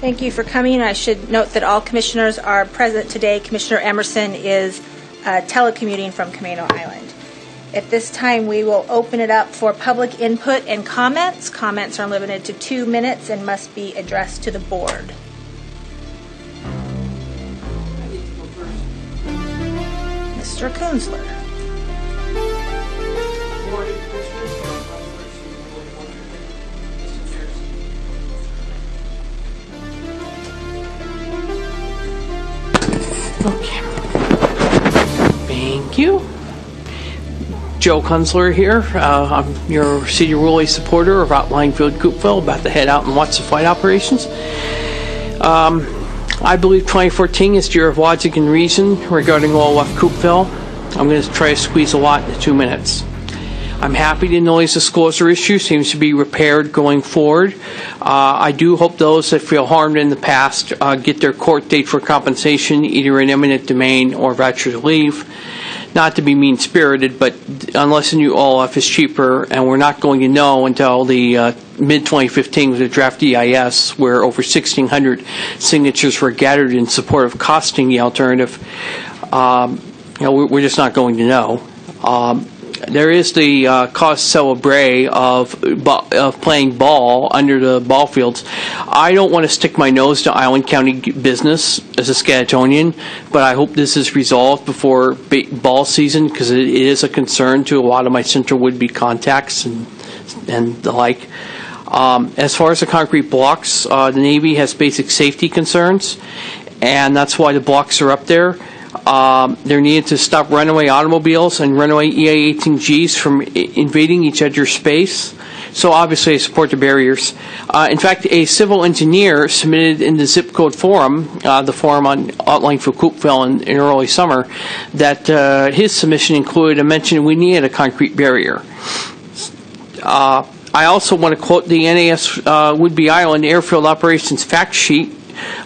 Thank you for coming. I should note that all commissioners are present today. Commissioner Emerson is uh, telecommuting from Camano Island. At this time, we will open it up for public input and comments. Comments are limited to two minutes and must be addressed to the board. Mr. Kunzler. Okay. Thank you. Joe Kunzler here. Uh, I'm your senior ruling supporter of Outlying Field Coupeville, about to head out and watch the flight operations. Um, I believe 2014 is the year of logic and reason regarding OLF Coupeville. I'm going to try to squeeze a lot in two minutes. I'm happy the noise disclosure issue seems to be repaired going forward. Uh, I do hope those that feel harmed in the past uh, get their court date for compensation, either in eminent domain or voucher leave. Not to be mean spirited, but unless a new OLF is cheaper, and we're not going to know until the uh, mid 2015 with the draft EIS, where over 1,600 signatures were gathered in support of costing the alternative. Um, you know, we're we're just not going to know. Um, there is the uh, cause celebre of of playing ball under the ball fields. I don't want to stick my nose to Island County business as a Scatonian, but I hope this is resolved before ball season because it is a concern to a lot of my Central Whidbey contacts and and the like. Um, as far as the concrete blocks, uh, the Navy has basic safety concerns, and that's why the blocks are up there. Um, they're needed to stop runaway automobiles and runaway E EA-18Gs from invading each other's space. So obviously, I support the barriers. Uh, in fact, a civil engineer submitted in the zip code forum, uh, the forum on outlying for Coupeville in, in early summer, that uh, his submission included a mention we needed a concrete barrier. Uh, I also want to quote the NAS uh, Whidbey Island Airfield Operations Fact Sheet.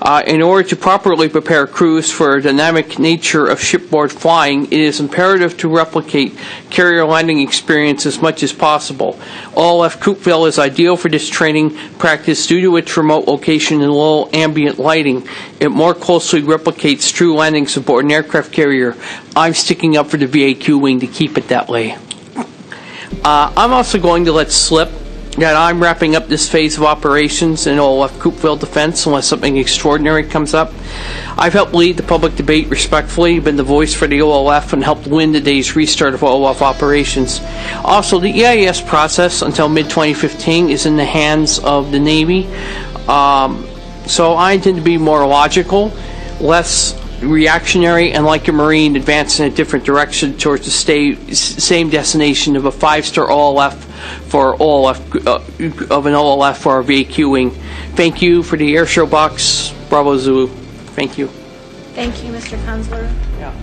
Uh, in order to properly prepare crews for the dynamic nature of shipboard flying, it is imperative to replicate carrier landing experience as much as possible. OLF Coupeville is ideal for this training practice due to its remote location and low ambient lighting. It more closely replicates true landings aboard an aircraft carrier. I'm sticking up for the VAQ wing to keep it that way. Uh, I'm also going to let slip that I'm wrapping up this phase of operations in OLF Coupeville Defense unless something extraordinary comes up. I've helped lead the public debate respectfully, been the voice for the OLF, and helped win the day's restart of OLF operations. Also, the EIS process until mid 2015 is in the hands of the Navy. Um, so I intend to be more logical, less reactionary, and like a Marine, advance in a different direction towards the same destination of a five-star OLF for OLF, uh, of an OLF for our VAQ Wing. Thank you for the air show box. Bravo Zulu. Thank you. Thank you, Mr. Kunzler. Yeah.